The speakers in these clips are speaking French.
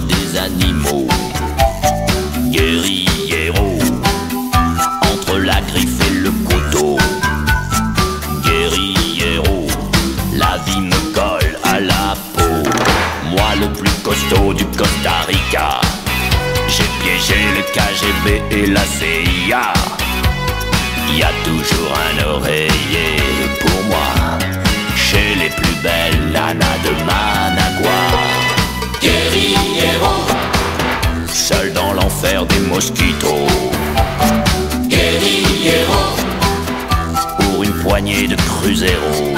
des animaux. Guerriero, entre la griffe et le couteau. Guerriero, la vie me colle à la peau. Moi le plus costaud du Costa Rica. J'ai piégé le KGB et la CIA. Y a toujours un oreiller pour moi. Chez les plus belles nanas de mosquitos, guerriero, pour une poignée de cruzeros.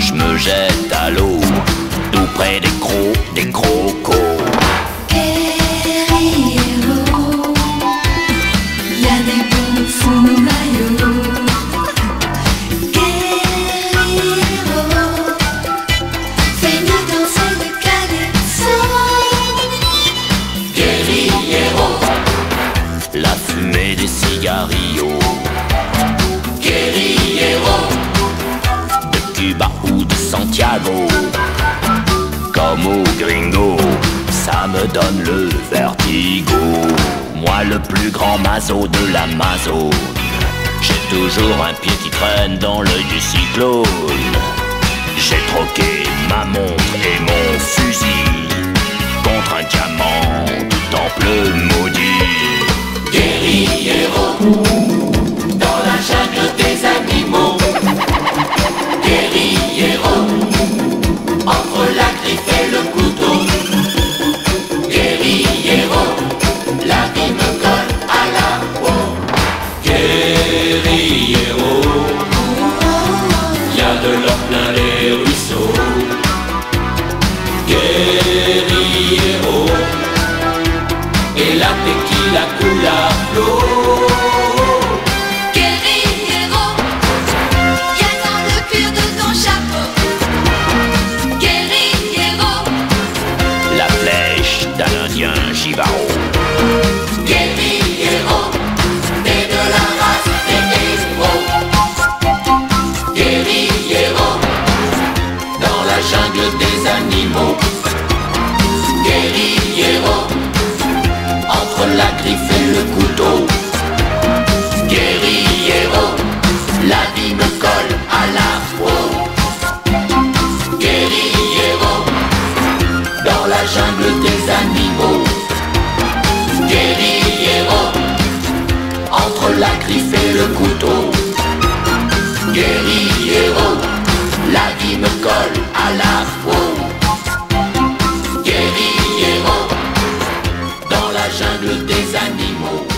Je me jette à l'eau, tout près des crocs, des crocos. La fumée des cigarillos, guerriero, de Cuba ou de Santiago. Comme au gringo, ça me donne le vertigo. Moi le plus grand mazo de la mazo. J'ai toujours un pied qui traîne dans l'œil du cyclone. J'ai troqué ma montre et mon fusil contre un diamant du temple maudit. De l'or plein les ruisseaux. Guerriero, et la tequila coule à flot. Guerriero, y a dans le cuir de ton chapeau. Guerriero, La flèche d'un indien givaro. qui fait le couteau. Guerriero, la vie me colle à la peau. Guerriero, dans la jungle des animaux.